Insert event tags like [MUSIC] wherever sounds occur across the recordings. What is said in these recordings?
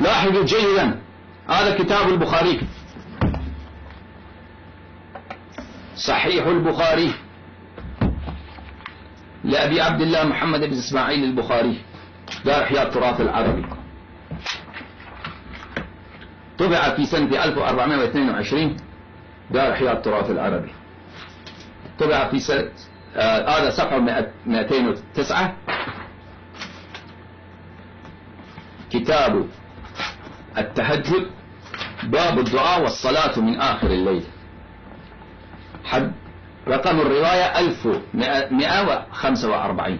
لاحظوا جيدا. هذا كتاب البخاري. صحيح البخاري. لأبي عبد الله محمد بن إسماعيل البخاري. دار إحياء التراث العربي. طبع في سنة 1422 دار إحياء التراث العربي. طبع في سنة آه هذا صفحة 209 كتاب التهجد باب الدعاء والصلاة من آخر الليل. حد رقم الرواية 1145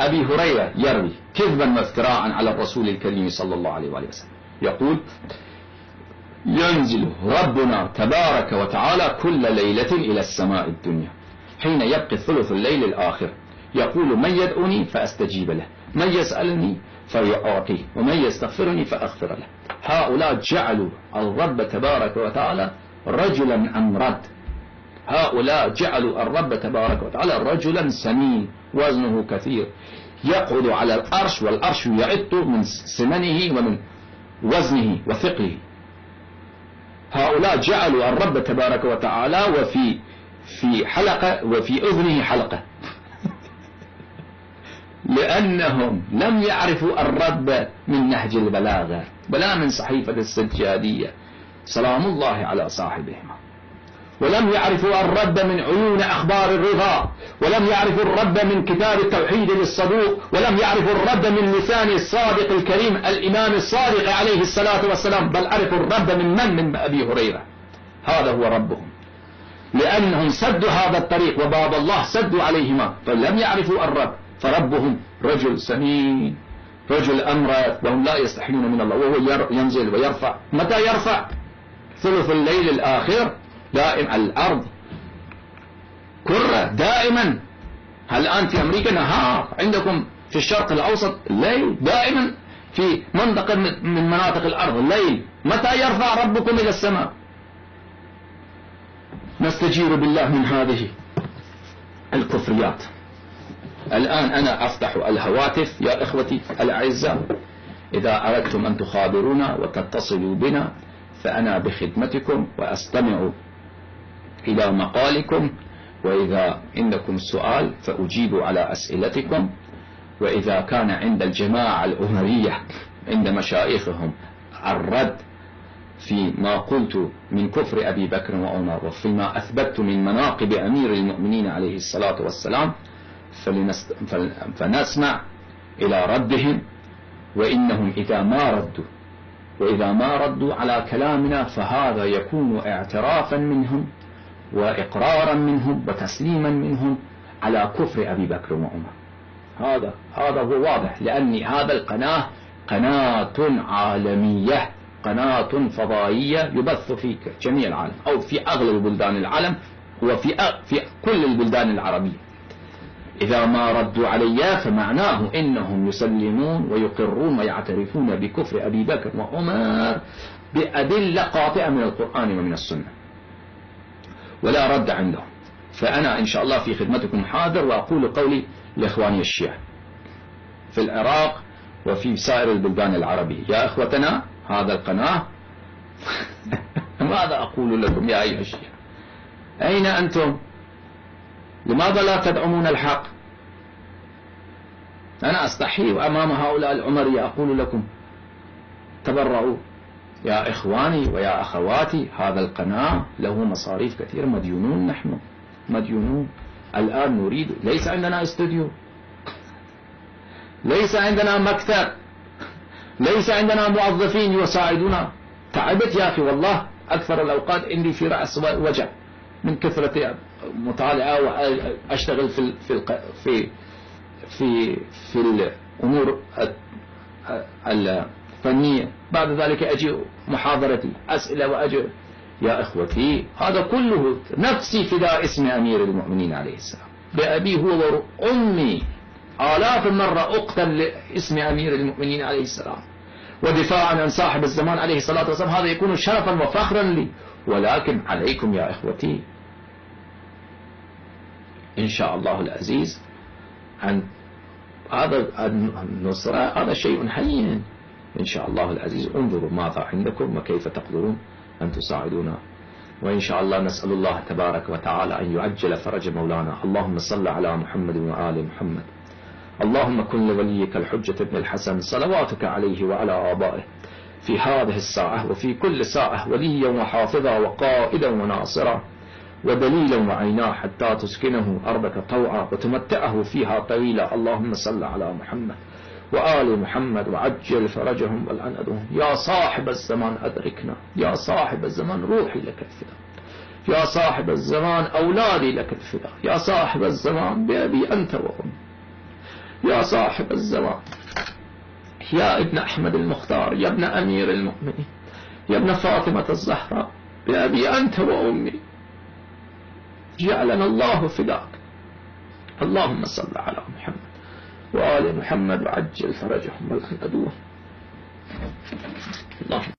أبي هريرة يروي كذبا وافتراء على الرسول الكريم صلى الله عليه وآله وسلم. يقول ينزل ربنا تبارك وتعالى كل ليلة إلى السماء الدنيا حين يبقي ثلث الليل الآخر. يقول من يدعوني فأستجيب له من يسألني فيعطيه ومن يستغفرني فأغفر له. هؤلاء جعلوا الرب تبارك وتعالى رجلا أمرد هؤلاء جعلوا الرب تبارك وتعالى رجلا سمين وزنه كثير. يقعد على الأرش والأرش يعد من سمنه ومن وزنه وثقله. هؤلاء جعلوا الرب تبارك وتعالى وفي في حلقة وفي أذنه حلقة. لأنهم لم يعرفوا الرب من نهج البلاغة. بلا من صحيفة السجادية. سلام الله على صاحبهما. ولم يعرفوا الرب من عيون أخبار الرضا. ولم يعرفوا الرب من كتاب التوحيد للصدوق. ولم يعرفوا الرب من لسان الصادق الكريم الإمام الصادق عليه الصلاة والسلام. بل عرفوا الرب من من؟ من أبي هريرة. هذا هو ربهم. لأنهم سدوا هذا الطريق وباب الله سدوا عليهما. فلم يعرفوا الرب. فربهم رجل سمين رجل أمرد وهم لا يستحيون من الله وهو ينزل ويرفع. متى يرفع؟ ثلث الليل الآخر دائم الأرض. كرة دائما. هل الآن في أمريكا نهار. عندكم في الشرق الأوسط ليل دائما. في منطقة من مناطق الأرض الليل متى يرفع ربكم إلى السماء؟ نستجير بالله من هذه الكفريات. الآن أنا أفتح الهواتف يا إخوتي الأعزاء. إذا أردتم أن تخابرونا وتتصلوا بنا فأنا بخدمتكم وأستمع إلى مقالكم. وإذا عندكم سؤال فأجيب على أسئلتكم. وإذا كان عند الجماعة الأمرية عند مشايخهم الرد في ما قلت من كفر أبي بكر وعمر وفيما أثبت من مناقب أمير المؤمنين عليه الصلاة والسلام فنسمع إلى ردهم وإنهم إذا ما ردوا وإذا ما ردوا على كلامنا فهذا يكون اعترافا منهم وإقرارا منهم وتسليما منهم على كفر أبي بكر وعمر. هذا هذا هو واضح لأن هذا القناة قناة عالمية قناة فضائية يبث في جميع العالم أو في أغلب بلدان العالم وفي في كل البلدان العربية. إذا ما ردوا علي فمعناه إنهم يسلمون ويقرون ويعترفون بكفر أبي بكر وعمر بأدلة قاطعة من القرآن ومن السنة. ولا رد عندهم. فأنا إن شاء الله في خدمتكم حاضر وأقول قولي لإخواني الشيعة في العراق وفي سائر البلدان العربية. يا إخوتنا هذا القناة. [LAUGHS] ماذا أقول لكم يا أيها الشيعة؟ أين أنتم؟ لماذا لا تدعمون الحق؟ أنا أستحي أمام هؤلاء العمرية أقول لكم تبرعوا. يا إخواني ويا أخواتي هذا القناة له مصاريف كثيرة مديونون نحن مديونون. الآن نريد ليس عندنا استوديو ليس عندنا مكتب ليس عندنا موظفين يساعدونا. تعبت يا أخي والله أكثر الأوقات عندي في رأس وجع. من كثرة مطالعة وأشتغل في في في في, في الأمور الفنية. بعد ذلك أجي محاضرتي أسئلة وأجي يا إخوتي هذا كله نفسي فداء اسم أمير المؤمنين عليه السلام. بأبي هو وأمي آلاف مرة أقتل لاسم أمير المؤمنين عليه السلام. ودفاعا عن صاحب الزمان عليه الصلاة والسلام. هذا يكون شرفا وفخرا لي. ولكن عليكم يا إخوتي. إن شاء الله العزيز أن هذا النصرة هذا شيء حين. إن شاء الله العزيز انظروا ماذا عندكم وكيف تقدرون أن تساعدونا. وإن شاء الله نسأل الله تبارك وتعالى أن يعجل فرج مولانا. اللهم صل على محمد وآل محمد. اللهم كن لوليك الحجة ابن الحسن صلواتك عليه وعلى آبائه. في هذه الساعة وفي كل ساعة وليا وحافظا وقائدا وناصرا ودليلا وعينا حتى تسكنه أرضك طوعا وتمتعه فيها طويلا. اللهم صل على محمد وآل محمد وعجل فرجهم والعنادهم يا صاحب الزمان أدركنا. يا صاحب الزمان روحي لك الفداء يا صاحب الزمان أولادي لك الفداء يا صاحب الزمان بأبي أنت وأمي. يا صاحب الزمان يا ابن أحمد المختار يا ابن أمير المؤمنين يا ابن فاطمة الزهراء بأبي أنت وأمي. جعلنا الله فداك. اللهم صل على محمد وآل محمد وعجل فرجهم والأنأدوه اللهم